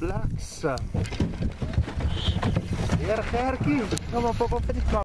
Relax. Hier, Gerkie. Kom op, op, op.